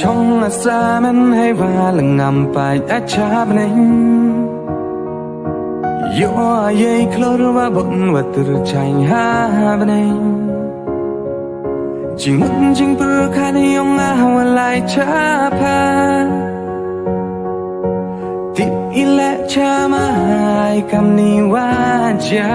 ឆុងអាសាមិនឲ្យវ៉ាលងំបាច់អាចាបនេះយោអាយក្លរវ៉ាបុនវ៉ាទរចាញ់ហាបនេះជីមុនជីងព្រឺខានយងអាវឡៃចាផាទីអ៊ីឡាចាមហើយកំនីវ៉ាចា